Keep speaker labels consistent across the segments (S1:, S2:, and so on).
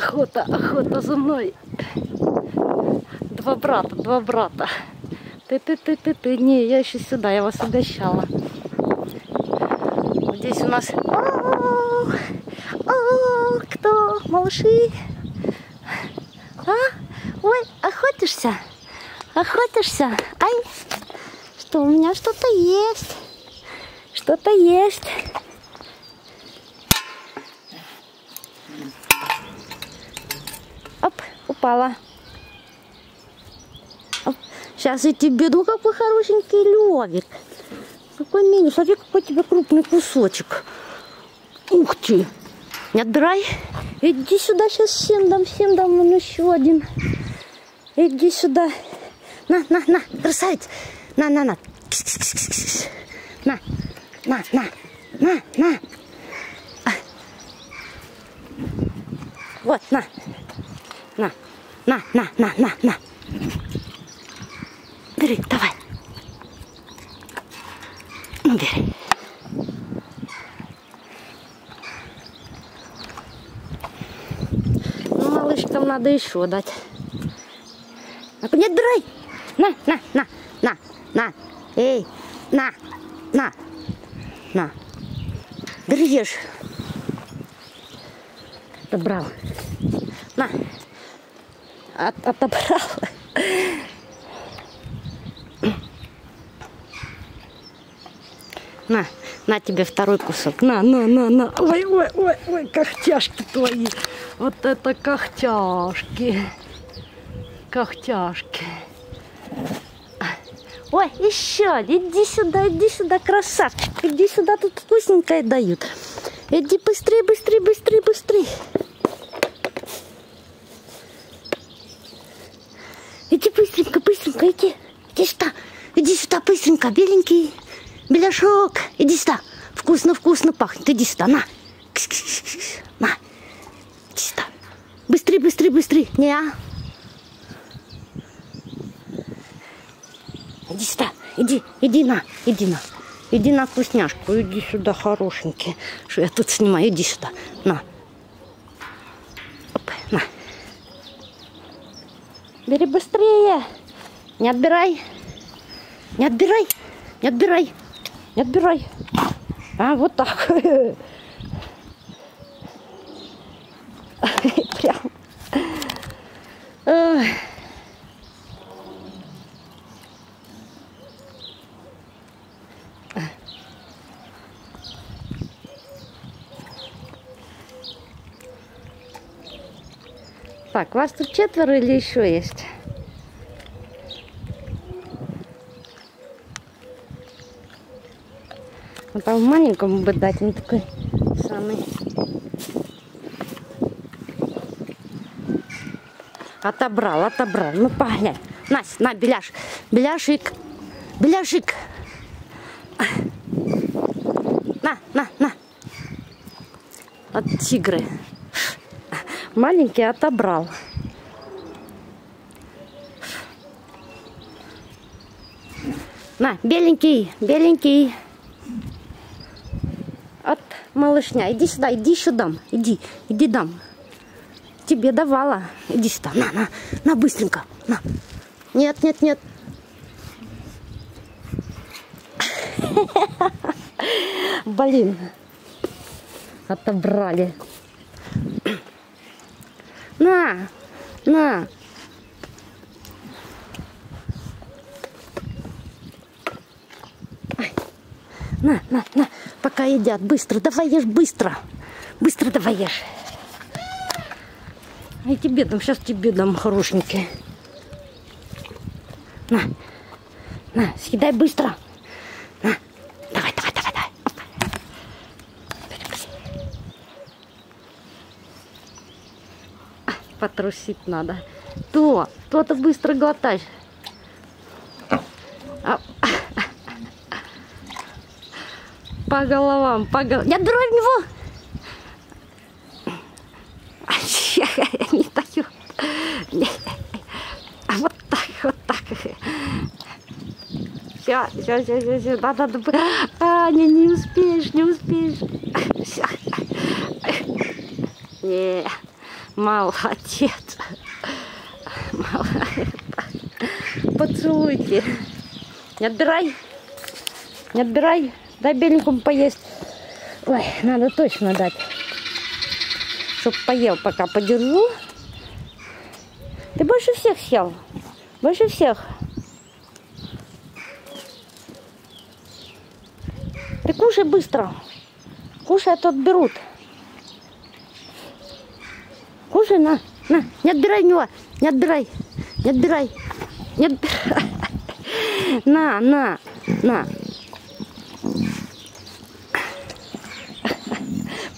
S1: Охота, охота за мной. Два брата, два брата. Ты-ты-ты-ты-ты. Не, я еще сюда, я вас угощала. Здесь у нас... Кто? Малыши? А? Ой, охотишься? Охотишься? Ай, что у меня что-то есть. Что-то есть. Оп, упала. Оп. Сейчас я тебе, ну какой хорошенький левик. Какой мини, смотри, какой тебе крупный кусочек. Ух ты. Не отбирай. Иди сюда, сейчас всем дам, всем дам, вон еще один. Иди сюда. На, на, на, красавец. На, на, на. На, на, на, на, на. А. Вот, на. На, на, на, на, на, на. Бери, давай. Ну, бери. Ну, малышкам надо еще дать. А, не отбирай. На, на, на, на, на. Эй, на, на, на. Дрежь. Отобрал. На. От, отобрал. На, на тебе второй кусок. На, на, на, на. Ой, ой, ой, ой, когтяшки твои. Вот это когтяшки. Когтяшки. Ой, еще, иди сюда, иди сюда, красавчик. Иди сюда, тут вкусненькое дают. Иди быстрее, быстрее, быстрее, быстрее. Иди быстренько, быстренько, иди. Иди сюда, иди сюда, быстренько, беленький. Беляшок, иди сюда. Вкусно-вкусно пахнет. Иди сюда, на. Кс -кс -кс -кс. На. Иди сюда. Быстрее, быстрее, быстрее. Не, а? Иди сюда. Иди, иди на, иди на. Иди на вкусняшку. Иди сюда, хорошенький. Что я тут снимаю? Иди сюда. На. Оп, на. Бери быстрее. Не отбирай. Не отбирай. Не отбирай. Не отбирай. А, вот так. Прям. Ой. Так, вас тут четверо или еще есть? Ну, там маленькому бы дать, он такой самый. Отобрал, отобрал. Ну, поглянь. Настя, на, беляш. Беляшик. Беляшик. На, на, на. От тигры. Маленький отобрал. На, беленький, беленький. От малышня. Иди сюда, иди сюда. Иди, иди дам. Тебе давала. Иди сюда. На, на, на, быстренько. На. Нет, нет, нет. Блин. Отобрали. На, на. Ай. На, на, на. Пока едят. Быстро. Давай ешь быстро. Быстро давай ешь. А тебе дам. Сейчас тебе дам хорошенький. На. На, съедай быстро. На. Давай, давай, давай, давай. Оп. Потрусить надо. То, то-то быстро глотать. А, По головам, по головам. Я него. Я не даю. А вот так, вот так. Все, все, все, все, все. Надо, надо. А, не, не успеешь, не успеешь. Все. Не. Молодец. Молодец. Поцелуйте. Не отбирай. Не отбирай. Дай беленькому поесть. Ой, надо точно дать. Чтоб поел, пока подержу. Ты больше всех съел. Больше всех. Ты кушай быстро. Кушай, а то отберут. Кушай, на, на. Не отбирай у него. Не отбирай. Не отбирай. Не отбирай. На, на, на.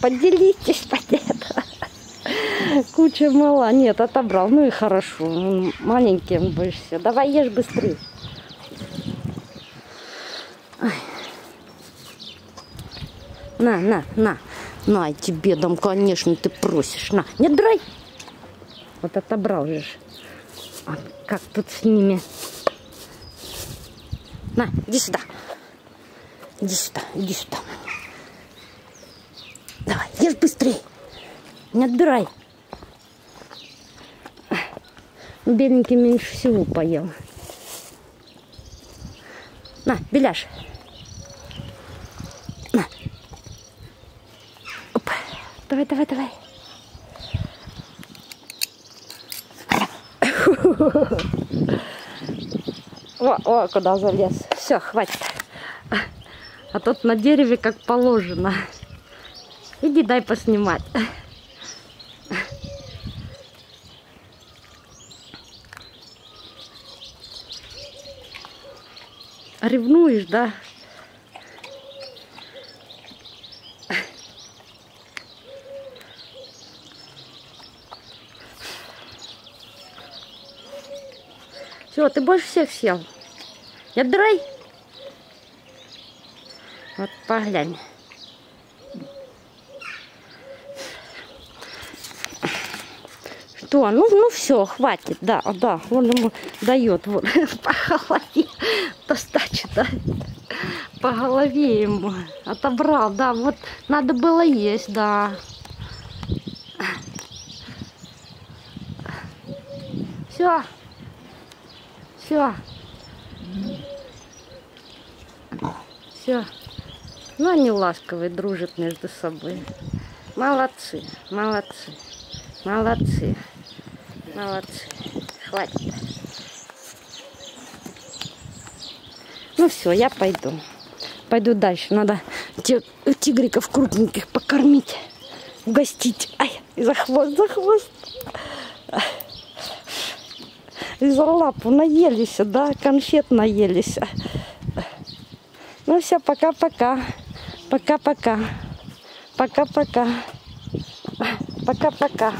S1: Поделитесь, понятно. Куча мала. Нет, отобрал. Ну и хорошо. Он Маленький он больше всего. Давай ешь быстрее. На, на, на. На, тебе дам, конечно, ты просишь. На, не отбирай. Вот отобрал же. А как тут с ними? На, иди сюда. Иди сюда, иди сюда. Давай, ешь быстрее. Не отбирай. Бедненький меньше всего поел. На, беляш. На. Оп. Давай, давай, давай. О, о, куда залез. Все, хватит. А тут на дереве как положено. Иди дай поснимать. Ревнуешь, да? Все, ты больше всех съел. Не отбирай. Вот поглянь. Что? Ну, ну все, хватит, да, да, он ему дает вот по голове достачу, да, по голове ему отобрал, да, вот надо было есть, да. Все, все, все. Ну, они ласковые, дружат между собой. Молодцы, молодцы, молодцы, молодцы. Хватит. Ну все, я пойду. Пойду дальше. Надо тигриков крупненьких покормить, угостить. Ай, за хвост, за хвост. И за лапу наелись, да, конфет наелись. Ну все, пока-пока. Пока-пока. Пока-пока. Пока-пока.